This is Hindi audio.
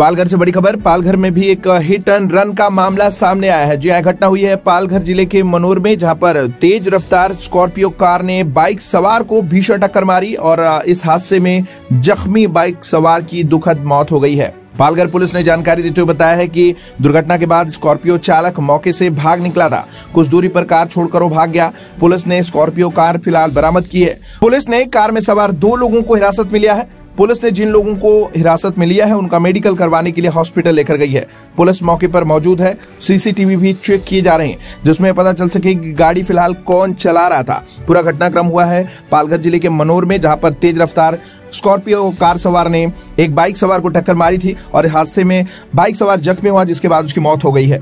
पालघर से बड़ी खबर, पालघर में भी एक हिट एंड रन का मामला सामने आया है। जी यह घटना हुई है पालघर ज़िले के मनोर में, जहाँ पर तेज रफ्तार स्कॉर्पियो कार ने बाइक सवार को भीषण टक्कर मारी और इस हादसे में जख्मी बाइक सवार की दुखद मौत हो गई है। पालघर पुलिस ने जानकारी देते हुए बताया है कि दुर्घटना के बाद स्कॉर्पियो चालक मौके से भाग निकला था। कुछ दूरी पर कार छोड़कर वो भाग गया। पुलिस ने स्कॉर्पियो कार फ़िलहाल बरामद की है। पुलिस ने कार में सवार दो लोगों को हिरासत में लिया है। पुलिस ने जिन लोगों को हिरासत में लिया है, उनका मेडिकल करवाने के लिए हॉस्पिटल लेकर गई है। पुलिस मौके पर मौजूद है। सीसीटीवी भी चेक किए जा रहे हैं, जिसमें पता चल सके कि गाड़ी फ़िलहाल कौन चला रहा था। पूरा घटनाक्रम हुआ है पालघर ज़िले के मनोर में, जहाँ पर तेज रफ्तार स्कॉर्पियो कार सवार ने एक बाइक सवार को टक्कर मारी थी और हादसे में बाइक सवार जख्मी हुआ, जिसके बाद उसकी मौत हो गई है।